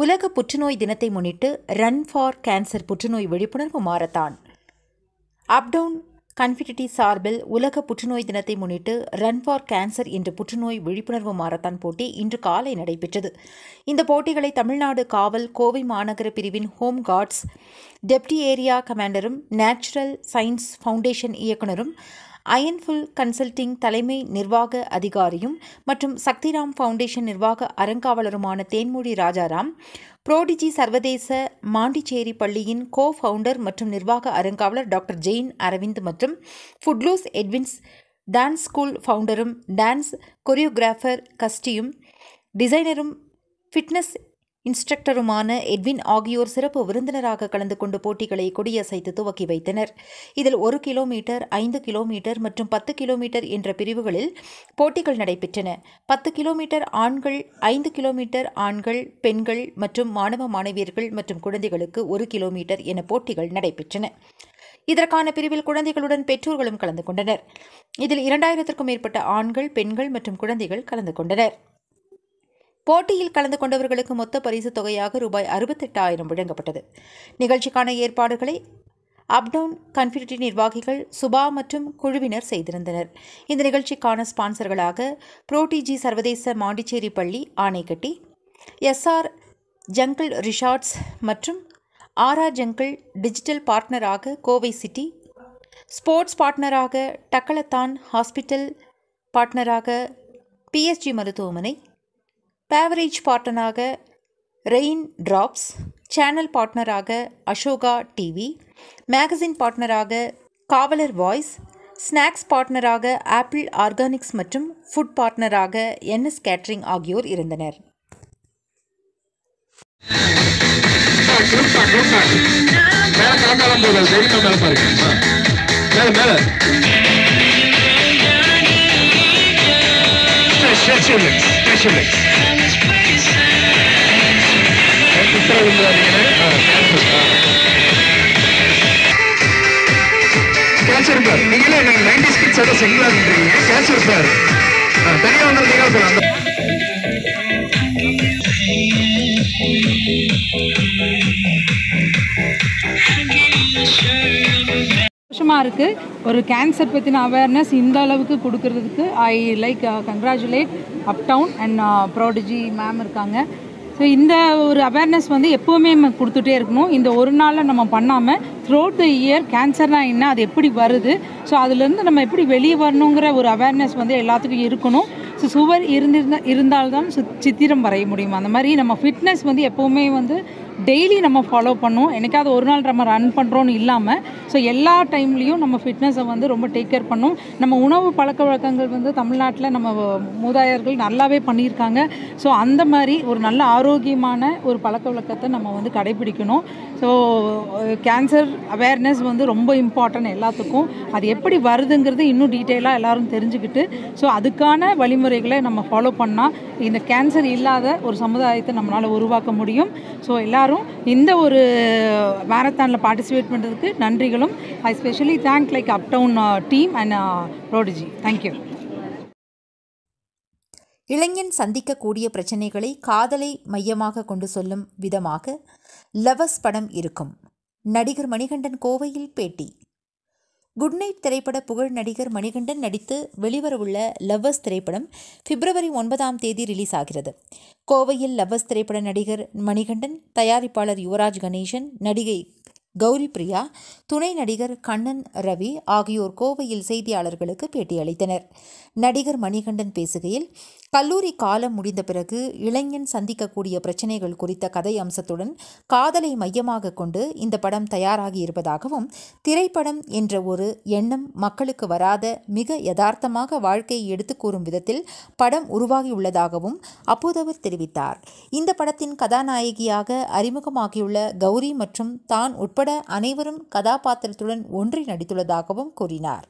உலக புற்றுநோய் தினத்தை முன்னிட்டு ரன் ஃபார் கேன்சர் புற்றுநோய் விழிப்புணர்வு மாரத்தான். அப்டவுன் கன்ஃபிடிட்டி சார்பில் உலக புற்றுநோய் தினத்தை முன்னிட்டு ரன் ஃபார் கேன்சர் என்ற புற்றுநோய் விழிப்புணர்வு மாரத்தான் போட்டி இன்று காலை நடைபெற்றது. இந்த போட்டிகளை தமிழ்நாடு காவல் கோவை மாநகர பிரிவின் ஹோம் கார்ட்ஸ் டெப்டி ஏரியா கமாண்டரும் நேச்சுரல் சயின்ஸ் ஃபவுண்டேஷன் இயக்குனரும் அயன்ஃபுல் கன்சல்டிங் தலைமை நிர்வாக அதிகாரியும் மற்றும் சக்திராம் ஃபவுண்டேஷன் நிர்வாக அறங்காவலருமான தேன்மொழி ராஜாராம் புரோடிஜி சர்வதேச மாண்டிச்சேரி பள்ளியின் கோ ஃபவுண்டர் மற்றும் நிர்வாக அறங்காவலர் டாக்டர் ஜெயின் அரவிந்த் மற்றும் ஃபுட்லூஸ் எட்வின்ஸ் டான்ஸ் ஸ்கூல் ஃபவுண்டரும் டான்ஸ் கொரியோகிராஃபர் கஸ்டியும் டிசைனரும் ஃபிட்னஸ் இன்ஸ்ட்ரக்டருமான எட்வின் ஆகியோர் சிறப்பு விருந்தினராக கலந்து கொண்டு போட்டிகளை கொடியசைத்து துவக்கி வைத்தனர். இதில் ஒரு கிலோமீட்டர் ஐந்து கிலோமீட்டர் மற்றும் பத்து கிலோமீட்டர் என்ற பிரிவுகளில் போட்டிகள் நடைபெற்றன. பத்து கிலோமீட்டர் ஆண்கள் ஐந்து கிலோமீட்டர் ஆண்கள் பெண்கள் மற்றும் மாணவ மாணவியர்கள் மற்றும் குழந்தைகளுக்கு ஒரு கிலோமீட்டர் என போட்டிகள் நடைபெற்றன. இதற்கான பிரிவில் குழந்தைகளுடன் பெற்றோர்களும் கலந்து கொண்டனர். இதில் இரண்டாயிரத்திற்கும் மேற்பட்ட ஆண்கள் பெண்கள் மற்றும் குழந்தைகள் கலந்து கொண்டனர். போட்டியில் கலந்து கொண்டவர்களுக்கு மொத்த பரிசு தொகையாக ரூபாய் அறுபத்தெட்டாயிரம் வழங்கப்பட்டது. நிகழ்ச்சிக்கான ஏற்பாடுகளை அப்டவுன் கன்ஃபிடிட்டி நிர்வாகிகள் சுபா மற்றும் குழுவினர் செய்திருந்தனர். இந்த நிகழ்ச்சிக்கான ஸ்பான்சர்களாக புரோடிஜி சர்வதேச மாண்டிச்சேரி பள்ளி ஆணைக்கட்டி எஸ்ஆர் ஜங்கிள் ரிஷார்ட்ஸ் மற்றும் ஆரா ஜங்கிள் டிஜிட்டல் பார்ட்னராக கோவை சிட்டி ஸ்போர்ட்ஸ் பார்ட்னராக டக்கலத்தான் ஹாஸ்பிட்டல் பார்ட்னராக பிஎஸ்ஜி மருத்துவமனை பேவரேஜ் பார்ட்னராக ரெயின் ட்ராப்ஸ் சேனல் பார்ட்னராக அசோகா டிவி மேகசின் பார்ட்னராக காவலர் வாய்ஸ் ஸ்நாக்ஸ் பார்ட்னராக ஆப்பிள் ஆர்கானிக்ஸ் மற்றும் ஃபுட் பார்ட்னராக என்எஸ் கேட்ரிங் ஆகியோர் இருந்தனர். மேல காண்டாலாம் கேன்சர் பார் நீங்களே எனக்கு நைன்டி ஸ்கிட்ஸோட செங்கலான்றீங்க கேன்சர் பார் தனியாக வந்திருக்கீங்க சார் அந்த சந்தோஷமாக இருக்குது ஒரு கேன்சர் பற்றின அவேர்னஸ் இந்த அளவுக்கு கொடுக்கறதுக்கு I like congratulate Uptown and Prodigy ma'am இருக்காங்க. ஸோ இந்த ஒரு அவேர்னஸ் வந்து எப்போவுமே நம்ம கொடுத்துட்டே இருக்கணும். இந்த ஒரு நாளில் நம்ம பண்ணாமல் த்ரோட் த இயர் கேன்சர்னால் என்ன அது எப்படி வருது? ஸோ அதுலேருந்து நம்ம எப்படி வெளியே வரணுங்கிற ஒரு அவேர்னஸ் வந்து எல்லாத்துக்கும் இருக்கணும். ஸோ சுவர் இருந்திருந்தா இருந்தால்தான் சு சித்திரம் வரைய முடியும். அந்த மாதிரி நம்ம ஃபிட்னஸ் வந்து எப்போவுமே வந்து டெய்லி நம்ம ஃபாலோ பண்ணோம். என்னைக்காவது ஒரு நாள் நம்ம ரன் பண்ணுறோன்னு இல்லாமல் ஸோ எல்லா டைம்லேயும் நம்ம ஃபிட்னஸை வந்து ரொம்ப டேக் கேர் பண்ணும். நம்ம உணவு பழக்க வழக்கங்கள் வந்து தமிழ்நாட்டில் நம்ம மூதாயர்கள் நல்லாவே பண்ணியிருக்காங்க. ஸோ அந்த மாதிரி ஒரு நல்ல ஆரோக்கியமான ஒரு பழக்க வழக்கத்தை நம்ம வந்து கடைபிடிக்கணும். ஸோ கேன்சர் அவேர்னஸ் வந்து ரொம்ப இம்பார்ட்டன்ட் எல்லாத்துக்கும். அது எப்படி வருதுங்கிறது இன்னும் டீட்டெயிலாக எல்லாரும் தெரிஞ்சுக்கிட்டு ஸோ அதுக்கான வழிமுறைகளை நம்ம ஃபாலோ பண்ணால் இந்த கேன்சர் இல்லாத ஒரு சமுதாயத்தை நம்மளால் உருவாக்க முடியும். ஸோ எல்லோரும் இந்த ஒரு மேரத்தானில் பார்ட்டிசிபேட் பண்ணுறதுக்கு நன்றிகளும். I specially thank like Uptown team and Prodigy thank you இளைஞன் சந்திக்கக்கூடிய பிரச்சனைகளை காதலை மையமாக கொண்டு சொல்லும் விதமாக லவஸ் படம் இருக்கும். நடிகர் மணிகண்டன் கோவையில் பேட்டி. குட் நைட் திரைப்பட புகழ் நடிகர் மணிகண்டன் நடித்து வெளிவரவுள்ள லவ்வர்ஸ் திரைப்படம் பிப்ரவரி ஒன்பதாம் தேதி ரிலீஸ் ஆகிறது. கோவையில் லவ்வர்ஸ் திரைப்பட நடிகர் மணிகண்டன் தயாரிப்பாளர் யுவராஜ் கணேசன் நடிகை கௌரி பிரியா துணை நடிகர் கண்ணன் ரவி ஆகியோர் கோவையில் செய்தியாளர்களுக்கு பேட்டியளித்தனர். நடிகர் மணிகண்டன் பேசுகையில் கல்லூரி காலம் முடிந்த பிறகு இளைஞன் சந்திக்கக்கூடிய பிரச்சனைகள் குறித்த கதை அம்சத்துடன் காதலை மையமாக கொண்டு இந்த படம் தயாராகி இருப்பதாகவும் திரைப்படம் என்ற ஒரு எண்ணம் மக்களுக்கு வராத மிக யதார்த்தமாக வாழ்க்கையை எடுத்து கூறும் விதத்தில் படம் உருவாகியுள்ளதாகவும் அப்போது அவர் தெரிவித்தார். இந்த படத்தின் கதாநாயகியாக அறிமுகமாகியுள்ள கௌரி மற்றும் தான் உட்பட அனைவரும் கதாபாத்திரத்துடன் ஒன்றி நடித்துள்ளதாகவும் கூறினார்.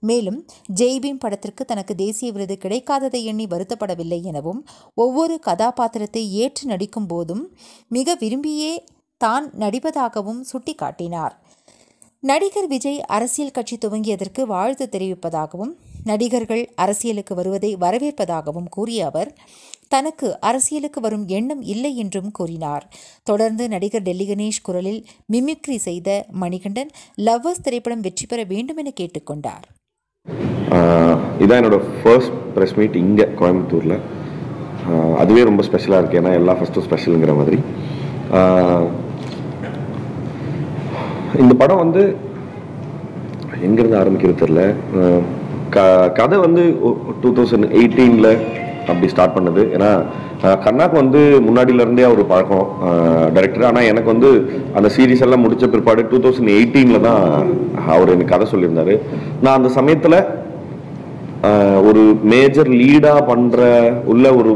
மேலும் ஜெய்பீம் படத்திற்கு தனக்கு தேசிய விருது கிடைக்காததை எண்ணி வருத்தப்படவில்லை எனவும் ஒவ்வொரு கதாபாத்திரத்தை ஏற்று நடிக்கும் போதும் மிக விரும்பியே தான் நடிப்பதாகவும் சுட்டிக்காட்டினார். நடிகர் விஜய் அரசியல் கட்சி துவங்கியதற்கு வாழ்த்து தெரிவிப்பதாகவும் நடிகர்கள் அரசியலுக்கு வருவதை வரவேற்பதாகவும் கூறிய அவர் தனக்கு அரசியலுக்கு வரும் எண்ணம் இல்லை என்றும் கூறினார். தொடர்ந்து நடிகர் டெல்லி கணேஷ் குரலில் மிமிக்ரி செய்த மணிகண்டன் லவ்வர்ஸ் திரைப்படம் வெற்றி பெற வேண்டும் என கேட்டுக்கொண்டார். இதான் என்னோட ஃபர்ஸ்ட் ப்ரெஸ் மீட் இங்கே கோயம்புத்தூரில். அதுவே ரொம்ப ஸ்பெஷலாக இருக்குது ஏன்னா எல்லா ஃபஸ்ட்டும் ஸ்பெஷலுங்கிற மாதிரி. இந்த படம் வந்து எங்கேருந்து ஆரம்பிக்கிறது தெரில க கதை வந்து டூ தௌசண்ட் எயிட்டீனில் அப்படி ஸ்டார்ட் பண்ணது. ஏன்னா கண்ணாக்கு வந்து முன்னாடியிலேருந்தே அவர் பழக்கம் டைரக்டர் ஆனால் எனக்கு வந்து அந்த சீரீஸ் எல்லாம் முடிச்ச பிற்பாடு டூ தௌசண்ட் எயிட்டீனில் தான் அவர் எனக்கு கதை சொல்லியிருந்தாரு. நான் அந்த சமயத்தில் ஒரு மேஜர் லீடா பண்ற உள்ள ஒரு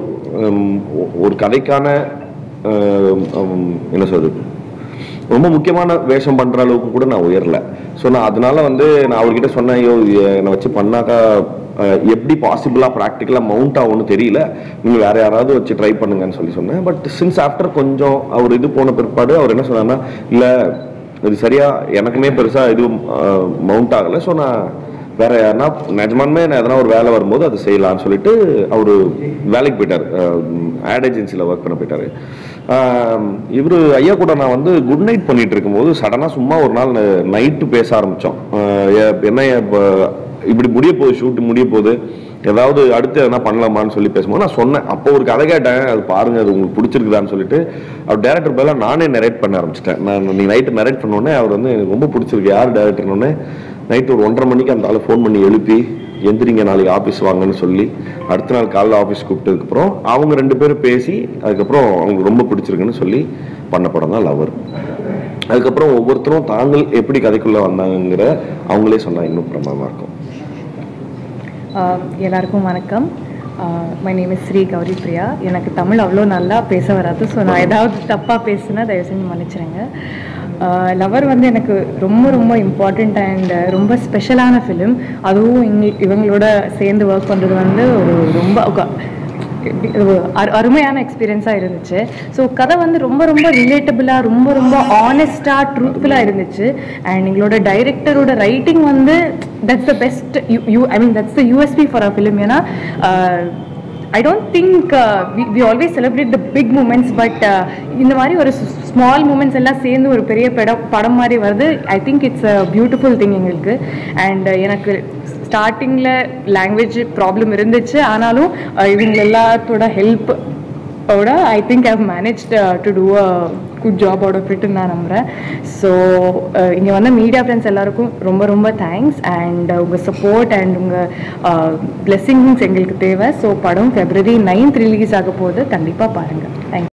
ஒரு கதைக்கான என்ன சொல்றது ரொம்ப முக்கியமான வேஷம் பண்ற அளவுக்கு கூட நான் உயரல. ஸோ நான் அதனால வந்து நான் அவர்கிட்ட சொன்னேன் ஐயோ என்னை வச்சு பண்ணாக்கா எப்படி பாசிபிளாக ப்ராக்டிக்கலாக மவுண்ட் ஆகும்னு தெரியல. நீங்கள் வேறு யாராவது வச்சு ட்ரை பண்ணுங்கன்னு சொல்லி சொன்னேன். பட் சின்ஸ் ஆஃப்டர் கொஞ்சம் அவர் இது போன பிற்பாடு அவர் என்ன சொன்னார்னா இல்லை இது சரியாக எனக்குமே பெருசாக எதுவும் மவுண்ட் ஆகலை. ஸோ நான் வேற யாருன்னா நிஜமானுமே நான் எதனா ஒரு வேலை வரும்போது அது செய்யலாம்னு சொல்லிட்டு அவர் வேலைக்கு போயிட்டார். ஆட் ஏஜென்சியில் ஒர்க் பண்ண போயிட்டார். இவர் ஐயா கூட நான் வந்து குட் நைட் பண்ணிட்டு இருக்கும்போது சடனாக சும்மா ஒரு நாள் நைட்டு பேச ஆரம்பித்தோம் என்ன இப்போ இப்படி முடிய போகுது ஷூட் முடிய போகுது. ஏதாவது அடுத்து எதனா பண்ணலாமான்னு சொல்லி பேசும்போது நான் சொன்னேன். அப்போ ஒரு கதை கேட்டேன். அது பாருங்க அது உங்களுக்கு பிடிச்சிருக்குதான்னு சொல்லிட்டு. அவர் டேரக்டர் பதிலாக நானே நரேட் பண்ண ஆரம்பிச்சிட்டேன். நான் நீ நைட்டு நரேட் பண்ணோடனே அவர் வந்து எனக்கு ரொம்ப பிடிச்சிருக்கு. யார் டேரக்டர்னு நைட்டு ஒரு ஒன்றரை மணிக்கு அந்த ஆளை ஃபோன் பண்ணி எழுப்பி எந்திரிங்க நாளைக்கு ஆஃபீஸ் வாங்கன்னு சொல்லி. அடுத்த நாள் காலைல ஆஃபீஸ் கூப்பிட்டதுக்கப்புறம் அவங்க ரெண்டு பேரும் பேசி அதுக்கப்புறம் அவங்களுக்கு ரொம்ப பிடிச்சிருக்குன்னு சொல்லி பண்ண படம் தான் லவர் அதுக்கப்புறம் ஒவ்வொருத்தரும் தாங்கள் எப்படி கதைக்குள்ளே வந்தாங்கங்கிற அவங்களே சொன்னாங்க இன்னும் பிரமாதமாக இருக்கும். எல்லாருக்கும் வணக்கம். My name is Sri Gowri Priya. எனக்கு தமிழ் அவ்வளோ நல்லா பேச வராது ஸோ நான் ஏதாவது தப்பாக பேசுனா தயவு செஞ்சு மன்னிச்சிடுங்க லவர் வந்து எனக்கு ரொம்ப ரொம்ப இம்பார்ட்டண்ட் அண்ட் ரொம்ப ஸ்பெஷலான ஃபிலிம் அதுவும் இங்கே இவங்களோட சேர்ந்து ஒர்க் பண்ணுறது வந்து ஒரு ரொம்ப அரு- அருமையான எக்ஸ்பீரியன்ஸாக இருந்துச்சு. ஸோ கதை வந்து ரொம்ப ரொம்ப ரிலேட்டபிளாக ரொம்ப ரொம்ப ஆனஸ்டாக ட்ரூத்ஃபுல்லாக இருந்துச்சு. அண்ட் எங்களோட டைரக்டரோட ரைட்டிங் வந்து that's the best you you I mean that's the USP for a film ஏன்னா I don't think we always celebrate the big moments but இந்த மாதிரி ஒரு ஸ்மால் மூமெண்ட்ஸ் எல்லாம் சேர்ந்து ஒரு பெரிய படம் படம் மாதிரி வருது. I think it's a beautiful thing எங்களுக்கு. அண்ட் uh, எனக்கு ஸ்டார்டிங்கில் லாங்குவேஜ் ப்ராப்ளம் இருந்துச்சு. ஆனாலும் இவங்க எல்லாத்தோட ஹெல்ப் ஓட I think I've manage to do a good job out of இட்னு நான் நம்புகிறேன் ஸோ இங்கே வந்த மீடியா ஃப்ரெண்ட்ஸ் எல்லாருக்கும் ரொம்ப ரொம்ப தேங்க்ஸ் அண்ட் உங்கள் சப்போர்ட் அண்ட் உங்கள் பிளெஸிங்ஸ் எங்களுக்கு தேவை. ஸோ படம் ஃபெப்ரவரி நைன்த் ரிலீஸ் ஆக போகுது. கண்டிப்பாக பாருங்கள் தேங்க்ஸ்